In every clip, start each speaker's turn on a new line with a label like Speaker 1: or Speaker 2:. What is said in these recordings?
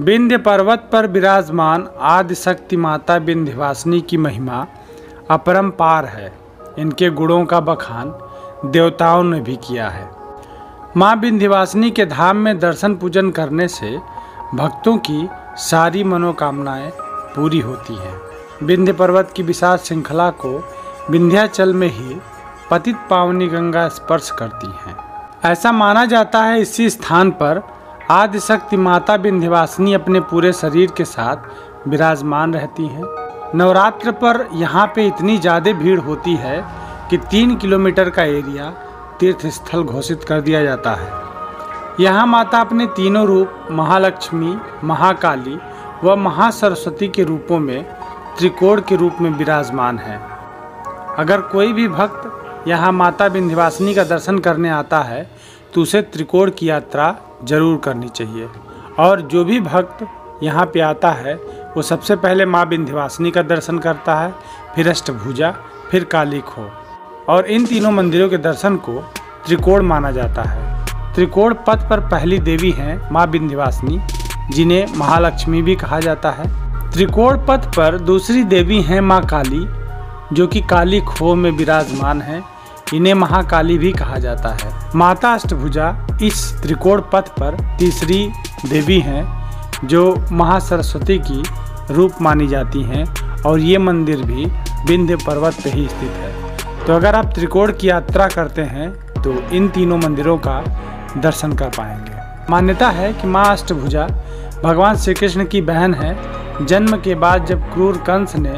Speaker 1: विंध्य पर्वत पर विराजमान आदि शक्ति माता विंध्यवासिनी की महिमा अपरंपार है। इनके गुणों का बखान देवताओं ने भी किया है। माँ विंध्यवासिनी के धाम में दर्शन पूजन करने से भक्तों की सारी मनोकामनाएँ पूरी होती हैं। विंध्य पर्वत की विशाल श्रृंखला को विंध्याचल में ही पतित पावनी गंगा स्पर्श करती हैं। ऐसा माना जाता है इसी स्थान पर आदिशक्ति माता विंध्यवासिनी अपने पूरे शरीर के साथ विराजमान रहती हैं। नवरात्र पर यहाँ पे इतनी ज़्यादा भीड़ होती है कि तीन किलोमीटर का एरिया तीर्थ स्थल घोषित कर दिया जाता है। यहाँ माता अपने तीनों रूप, महालक्ष्मी, महाकाली व महासरस्वती के रूपों में, त्रिकोण के रूप में विराजमान है। अगर कोई भी भक्त यहाँ माता विंध्यवासिनी का दर्शन करने आता है तो उसे त्रिकोण की यात्रा ज़रूर करनी चाहिए। और जो भी भक्त यहाँ पे आता है, वो सबसे पहले माँ विंध्यवासिनी का दर्शन करता है, फिर अष्टभुजा, फिर काली खो और इन तीनों मंदिरों के दर्शन को त्रिकोण माना जाता है। त्रिकोण पथ पर पहली देवी हैं माँ विंध्यवासिनी, जिन्हें महालक्ष्मी भी कहा जाता है। त्रिकोण पथ पर दूसरी देवी हैं माँ काली, जो कि काली खो में विराजमान है। इन्हें महाकाली भी कहा जाता है। माता अष्टभुजा इस त्रिकोण पथ पर तीसरी देवी हैं, जो महासरस्वती की रूप मानी जाती हैं और ये मंदिर भी विंध्य पर्वत पे ही स्थित है। तो अगर आप त्रिकोण की यात्रा करते हैं तो इन तीनों मंदिरों का दर्शन कर पाएँगे। मान्यता है कि माँ अष्टभुजा भगवान श्री कृष्ण की बहन है। जन्म के बाद जब क्रूर कंस ने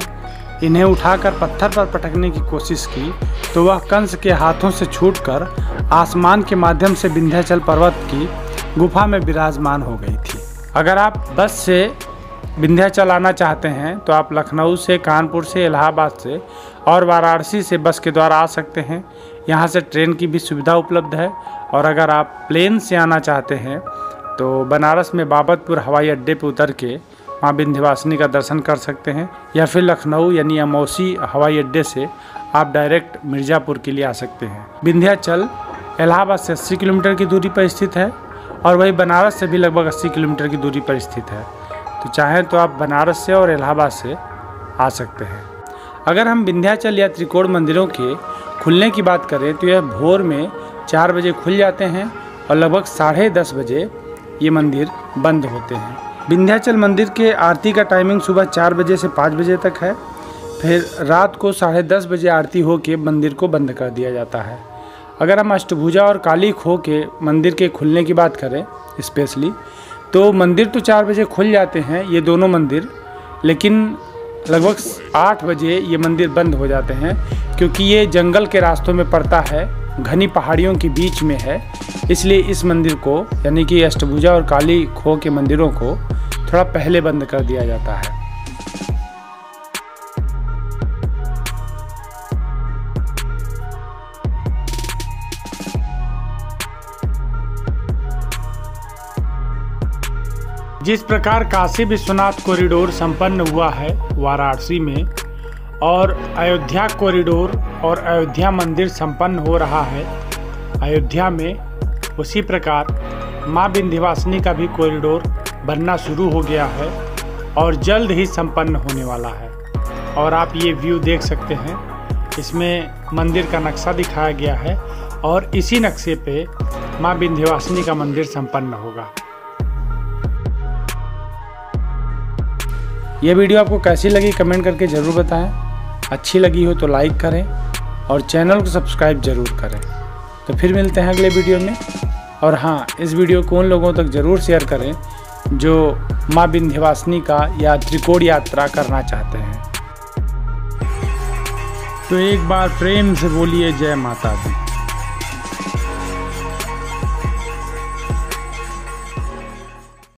Speaker 1: इन्हें उठाकर पत्थर पर पटकने की कोशिश की तो वह कंस के हाथों से छूटकर आसमान के माध्यम से विंध्याचल पर्वत की गुफा में विराजमान हो गई थी। अगर आप बस से विंध्याचल आना चाहते हैं तो आप लखनऊ से, कानपुर से, इलाहाबाद से और वाराणसी से बस के द्वारा आ सकते हैं। यहाँ से ट्रेन की भी सुविधा उपलब्ध है और अगर आप प्लेन से आना चाहते हैं तो बनारस में बाबतपुर हवाई अड्डे पर उतर के माँ विंध्यवासिनी का दर्शन कर सकते हैं, या फिर लखनऊ यानी अमौसी हवाई अड्डे से आप डायरेक्ट मिर्ज़ापुर के लिए आ सकते हैं। विंध्याचल इलाहाबाद से 80 किलोमीटर की दूरी पर स्थित है और वही बनारस से भी लगभग 80 किलोमीटर की दूरी पर स्थित है। तो चाहें तो आप बनारस से और इलाहाबाद से आ सकते हैं। अगर हम विंध्याचल या त्रिकोण मंदिरों के खुलने की बात करें तो यह भोर में चार बजे खुल जाते हैं और लगभग साढ़े दस बजे ये मंदिर बंद होते हैं। विंध्याचल मंदिर के आरती का टाइमिंग सुबह चार बजे से पाँच बजे तक है। फिर रात को साढ़े दस बजे आरती हो के मंदिर को बंद कर दिया जाता है। अगर हम अष्टभुजा और काली खो के मंदिर के खुलने की बात करें स्पेशली तो मंदिर तो चार बजे खुल जाते हैं, ये दोनों मंदिर, लेकिन लगभग आठ बजे ये मंदिर बंद हो जाते हैं, क्योंकि ये जंगल के रास्तों में पड़ता है, घनी पहाड़ियों के बीच में है। इसलिए इस मंदिर को, यानी कि अष्टभुजा और काली खो के मंदिरों को थोड़ा पहले बंद कर दिया जाता है। जिस प्रकार काशी विश्वनाथ कॉरिडोर संपन्न हुआ है वाराणसी में, और अयोध्या कॉरिडोर और अयोध्या मंदिर संपन्न हो रहा है, अयोध्या में उसी प्रकार माँ विंध्यवासिनी का भी कॉरिडोर बनना शुरू हो गया है और जल्द ही संपन्न होने वाला है। और आप ये व्यू देख सकते हैं, इसमें मंदिर का नक्शा दिखाया गया है और इसी नक्शे पे माँ विंध्यवासिनी का मंदिर संपन्न होगा। ये वीडियो आपको कैसी लगी कमेंट करके ज़रूर बताएँ। अच्छी लगी हो तो लाइक करें और चैनल को सब्सक्राइब ज़रूर करें। तो फिर मिलते हैं अगले वीडियो में। और हाँ इस वीडियो को उन लोगों तक ज़रूर शेयर करें जो माँ विंध्यवासिनी का या त्रिकोण यात्रा करना चाहते हैं। तो एक बार प्रेम से बोलिए जय माता दी।